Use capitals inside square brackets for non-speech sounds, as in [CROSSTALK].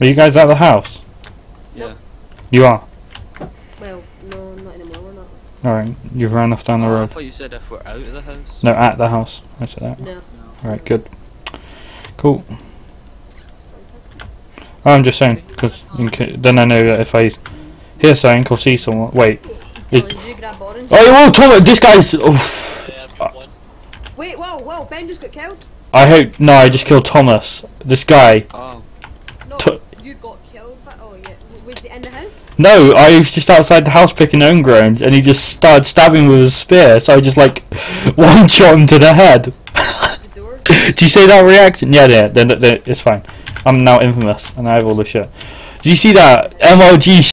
Are you guys at the house? Yeah. You are. Well, no, not anymore. We're not. Alright, you've ran off down the Oh, I road. thought you said if we're out of the house. No, at the house. I said that. No. Alright, good. Cool. I'm just saying, because then I know that if I hear something or see someone. Wait. Is- Dylan, did you grab orange? Oh, whoa, Tom, this guy's. Oh, Yeah, I've got one. Wait, whoa, whoa, Ben just got killed. I hope. No, I just killed Thomas. This guy. Oh. No, you got killed. But oh yeah, was it in the house? No, I was just outside the house picking own ground, and he just started stabbing with a spear. So I just like [LAUGHS] one shot him to the head. [LAUGHS] Do you see that reaction? Yeah, yeah. Then, then it's fine. I'm now infamous, and I have all the shit. Do you see that MLG